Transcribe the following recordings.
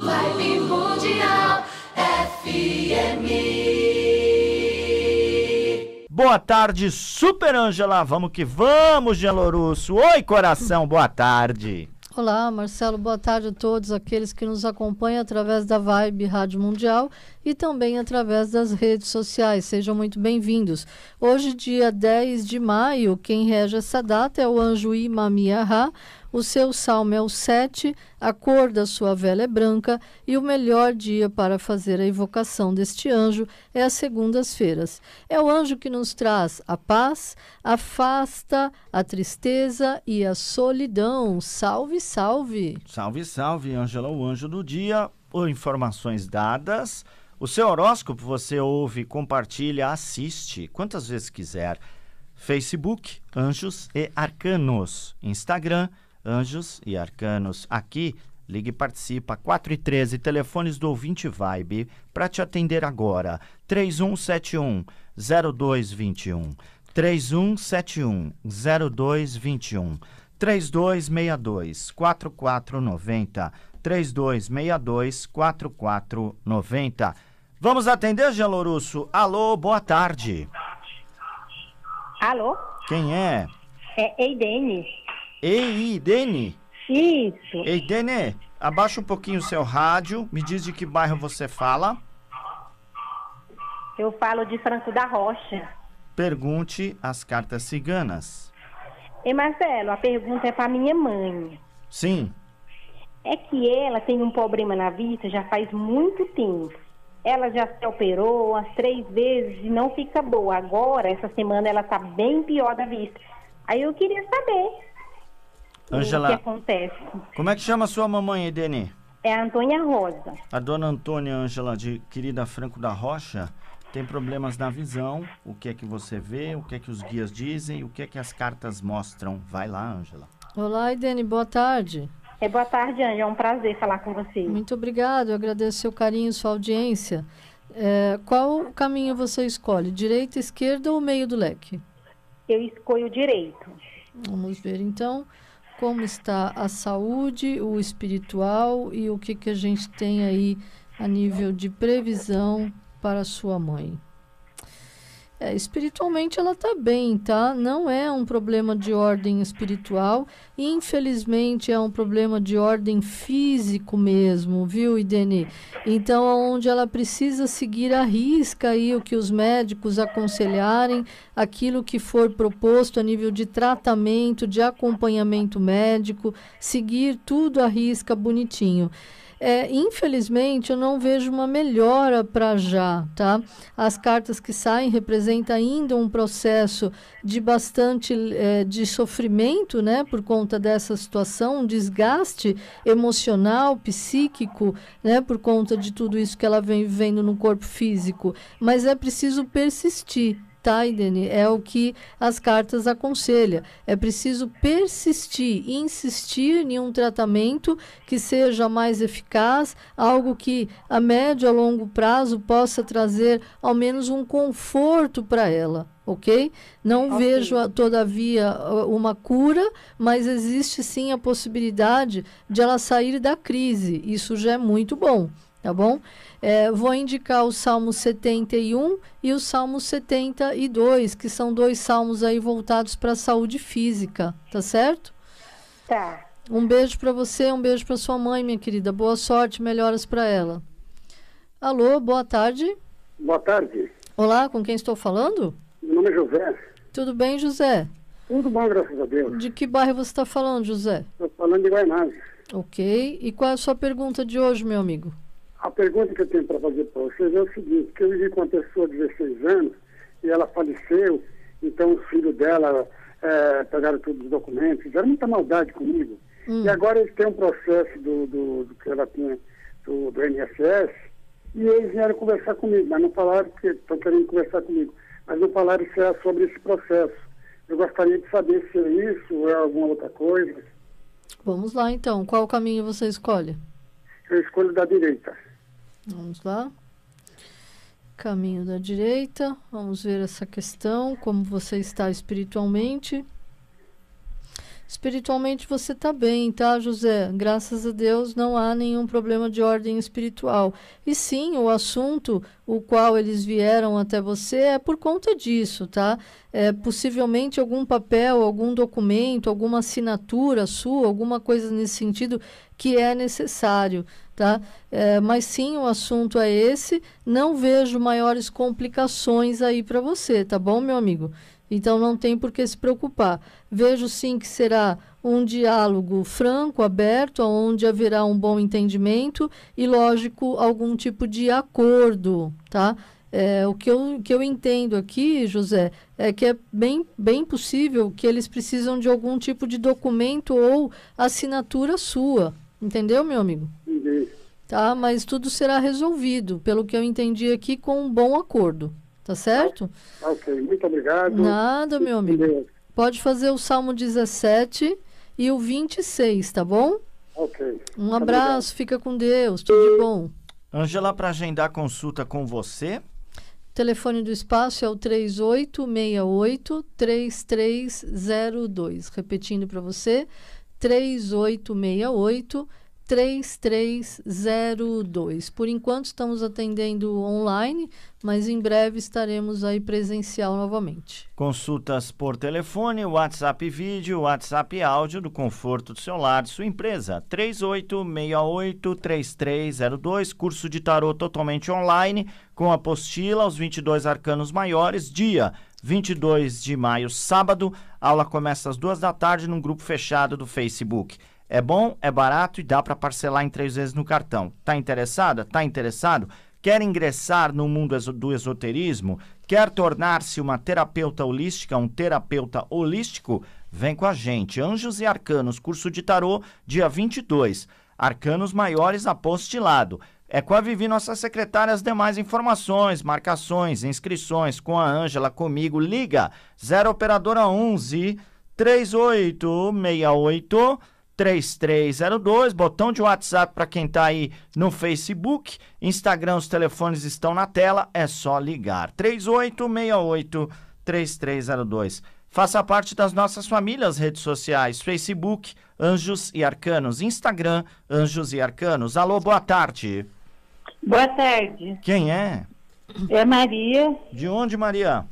Vibe Mundial FM. Boa tarde, Super Ângela. Vamos que vamos, Gelorusso. Oi, coração, boa tarde. Olá, Marcelo. Boa tarde a todos aqueles que nos acompanham através da Vibe Rádio Mundial e também através das redes sociais. Sejam muito bem-vindos. Hoje, dia 10 de maio, quem rege essa data é o anjo Imamiahá. O seu salmo é o 7, a cor da sua vela é branca e o melhor dia para fazer a invocação deste anjo é as segundas-feiras. É o anjo que nos traz a paz, afasta a tristeza e a solidão. Salve, salve! Salve, salve, Ângela, o anjo do dia. Informações dadas. O seu horóscopo você ouve, compartilha, assiste quantas vezes quiser. Facebook, Anjos e Arcanos. Instagram, Anjos e Arcanos. Aqui, ligue e participa. 4 e 13, telefones do ouvinte Vibe, para te atender agora. 3171 0221. 3171 0221. 3262 4490. 3262 4490. Vamos atender, Jean Lourusso? Alô, boa tarde. Alô? Quem é? É Eidene. Ei, Dene. Isso. Ei, Dene, abaixa um pouquinho o seu rádio. Me diz de que bairro você fala. Eu falo de Franco da Rocha. Pergunte as cartas ciganas. E Marcelo, a pergunta é para minha mãe. Sim. É que ela tem um problema na vista já faz muito tempo. Ela já se operou umas três vezes e não fica boa. Agora, essa semana, ela tá bem pior da vista. Aí eu queria saber o que acontece. como é que chama sua mamãe, Edene? É a Antônia Rosa. A dona Antônia Ângela, de querida Franco da Rocha, tem problemas na visão. O que é que você vê? O que é que os guias dizem? O que é que as cartas mostram? Vai lá, Ângela. Olá, Idene, boa tarde. É boa tarde, Anja. É um prazer falar com você. Muito obrigado, eu agradeço seu carinho, sua audiência. É, qual caminho você escolhe? Direita, esquerda ou meio do leque? Eu escolho direito. Vamos ver então como está a saúde, o espiritual e o que, que a gente tem aí a nível de previsão para sua mãe. É, espiritualmente ela está bem, tá? Não é um problema de ordem espiritual, infelizmente é um problema de ordem físico mesmo, viu, Idene? Então, onde ela precisa seguir a risca aí o que os médicos aconselharem, aquilo que for proposto a nível de tratamento, de acompanhamento médico, seguir tudo a risca bonitinho. É, infelizmente, eu não vejo uma melhora para já, tá? As cartas que saem representam ainda um processo de bastante é, de sofrimento, né? Por conta dessa situação, um desgaste emocional, psíquico, né? Por conta de tudo isso que ela vem vivendo no corpo físico. Mas é preciso persistir, tá, Idene? É o que as cartas aconselham. É preciso persistir, insistir em um tratamento que seja mais eficaz, algo que a médio a longo prazo possa trazer ao menos um conforto para ela. Ok? Não Ok. vejo, a- todavia, a- uma cura, mas existe sim a possibilidade de ela sair da crise. Isso já é muito bom, tá bom? É, vou indicar o Salmo 71 e o Salmo 72, que são dois salmos aí voltados para a saúde física, tá certo? Tá. Um beijo para você, um beijo para sua mãe, minha querida. Boa sorte, melhoras para ela. Alô, boa tarde. Boa tarde. Olá, com quem estou falando? Meu nome é José. Tudo bem, José? Tudo bom, graças a Deus. De que bairro você está falando, José? Estou falando de Guaianazes. Ok. E qual é a sua pergunta de hoje, meu amigo? A pergunta que eu tenho para fazer para vocês é o seguinte, que eu vivi com uma pessoa de 16 anos e ela faleceu, então os filhos dela eh, pegaram todos os documentos, fizeram muita maldade comigo. Hum. E agora eles têm um processo do, do, do que ela tinha do, do INSS e eles vieram conversar comigo, mas não falaram que estão querendo conversar comigo, mas não falaram se é sobre esse processo. Eu gostaria de saber se é isso ou é alguma outra coisa. Vamos lá, então. Qual caminho você escolhe? Eu escolho da direita. Vamos lá. Caminho da direita. Vamos ver essa questão, como você está espiritualmente. Espiritualmente você está bem, tá, José? Graças a Deus não há nenhum problema de ordem espiritual. E sim, o assunto o qual eles vieram até você é por conta disso, tá? É, possivelmente algum papel, algum documento, alguma assinatura sua, alguma coisa nesse sentido que é necessário, tá? É, mas sim, o assunto é esse. Não vejo maiores complicações aí para você, tá bom, meu amigo? Então não tem por que se preocupar. Vejo sim que será um diálogo franco, aberto, onde haverá um bom entendimento e, lógico, algum tipo de acordo, tá? É, o que eu, que eu entendo aqui, José, é que é bem, bem possível que eles precisam de algum tipo de documento ou assinatura sua. Entendeu, meu amigo? Entendi. Tá, mas tudo será resolvido, pelo que eu entendi aqui, com um bom acordo. Tá certo? Ok, muito obrigado. Nada, meu amigo. Pode fazer o Salmo 17 e o 26, tá bom? Ok. Um abraço, fica com Deus, tudo de bom. Ângela, para agendar consulta com você, O telefone do espaço é o 3868 3302. Repetindo para você, 3868 3302. Por enquanto estamos atendendo online, mas em breve estaremos aí presencial novamente. consultas por telefone, WhatsApp vídeo, WhatsApp áudio do conforto do seu lar, sua empresa. 3868-3302, curso de tarô totalmente online, com apostila, os 22 arcanos maiores, dia 22 de maio, sábado. A aula começa às duas da tarde num grupo fechado do Facebook. É bom, é barato e dá para parcelar em três vezes no cartão. Tá interessada? Tá interessado? Quer ingressar no mundo do esoterismo? Quer tornar-se uma terapeuta holística, um terapeuta holístico? Vem com a gente. Anjos e Arcanos, curso de tarô, dia 22. Arcanos maiores apostilado. É com a Vivi, nossa secretária, as demais informações, marcações, inscrições com a Ângela, comigo. Liga 0 operadora 11 3868 3302, botão de WhatsApp para quem está aí no Facebook, Instagram, os telefones estão na tela, é só ligar. 3868 3302. Faça parte das nossas famílias, redes sociais, Facebook, Anjos e Arcanos, Instagram, Anjos e Arcanos. Alô, boa tarde. Boa tarde. Quem é? É Maria, De onde, Maria?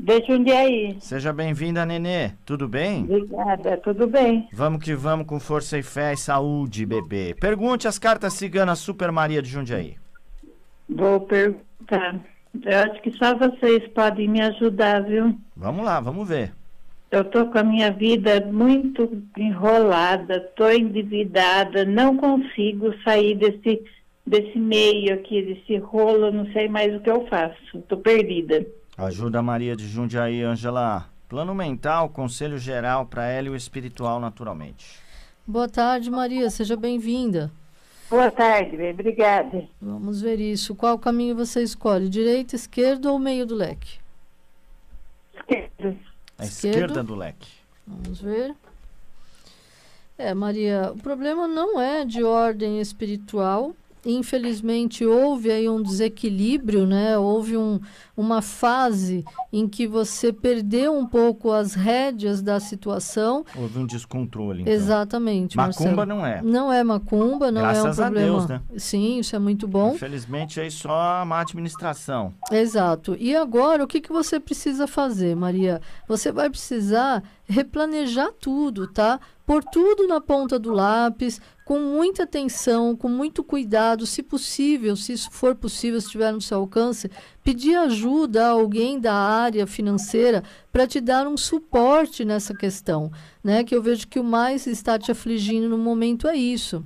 De Jundiaí. Seja bem-vinda, Nenê. Tudo bem? Obrigada, tudo bem? Vamos que vamos com força e fé e saúde, bebê. Pergunte as cartas ciganas Super Maria de Jundiaí. Vou perguntar. Eu acho que só vocês podem me ajudar, viu? Vamos lá, vamos ver. Eu tô com a minha vida muito enrolada, tô endividada, não consigo sair desse, desse meio aqui, desse rolo, não sei mais o que eu faço. Tô perdida. Ajuda Maria de Jundiaí, Ângela. Plano mental, conselho geral para ela e o espiritual naturalmente. Boa tarde, Maria, seja bem-vinda. Boa tarde, bem, obrigada. Vamos ver isso. Qual caminho você escolhe? Direita, esquerda ou meio do leque? Esquerda. A Esquerdo. esquerda do leque. Vamos ver. É, Maria, o problema não é de ordem espiritual. Infelizmente houve aí um desequilíbrio, né? Houve um, uma fase em que você perdeu um pouco as rédeas da situação. Houve um descontrole, então. Exatamente, Macumba Marcelo. não é. Não é macumba, não Graças é um a problema. Deus, né? Sim, isso é muito bom. Infelizmente, aí só a má administração. Exato. E agora, o que, que você precisa fazer, Maria? Você vai precisar replanejar tudo, tá? Pôr tudo na ponta do lápis, com muita atenção, com muito cuidado, se possível, se isso for possível, se estiver no seu alcance, pedir ajuda a alguém da área financeira para te dar um suporte nessa questão, né? Que eu vejo que o mais está te afligindo no momento é isso.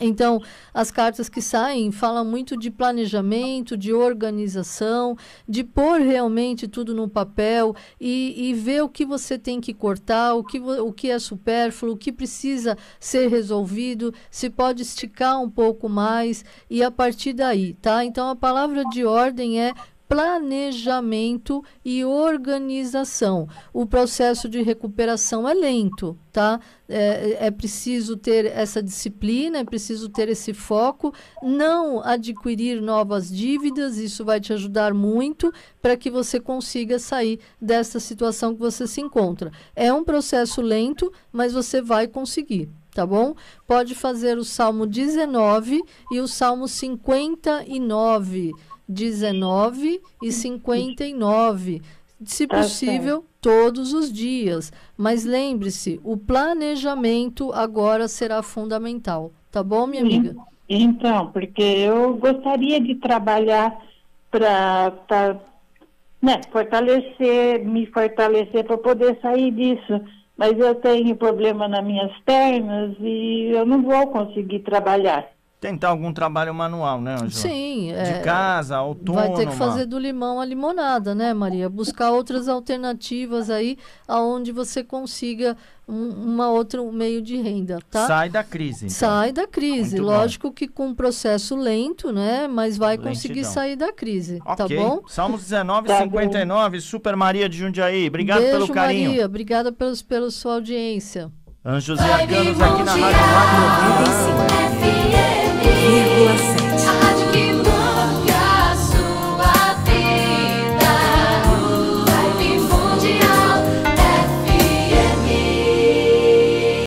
Então, as cartas que saem falam muito de planejamento, de organização, de pôr realmente tudo no papel e, e ver o que você tem que cortar, o que, o que é supérfluo, o que precisa ser resolvido, se pode esticar um pouco mais e a partir daí, tá? Então, a palavra de ordem é planejamento e organização. O processo de recuperação é lento, tá? É, é, preciso ter essa disciplina, é preciso ter esse foco, não adquirir novas dívidas, isso vai te ajudar muito para que você consiga sair dessa situação que você se encontra. É um processo lento, mas você vai conseguir tá bom? Pode fazer o Salmo 19 e o Salmo 59. 19 e 59. Se Tá possível, todos os dias. Mas lembre-se, o planejamento agora será fundamental. Tá bom, minha amiga? Então, porque eu gostaria de trabalhar para né, fortalecer, me fortalecer para poder sair disso. Mas eu tenho problema nas minhas pernas e eu não vou conseguir trabalhar. Tentar algum trabalho manual, né, Ângela? Sim. De é, casa, autônoma. Vai ter que fazer do limão a limonada, né, Maria? Buscar outras alternativas aí, aonde você consiga um, uma outra um meio de renda, tá? Sai da crise. Então. Sai da crise. Muito bom. Lógico que com um processo lento, né? Mas vai conseguir Lentidão. sair da crise, tá Ok. bom? Salmos 19, Tá 59, Super Maria de Jundiaí. Obrigado Beijo, pelo carinho. Maria. Obrigada pelos, pela sua audiência. Anjos e arcanos aqui na Rádio. Rádio vírgula 7.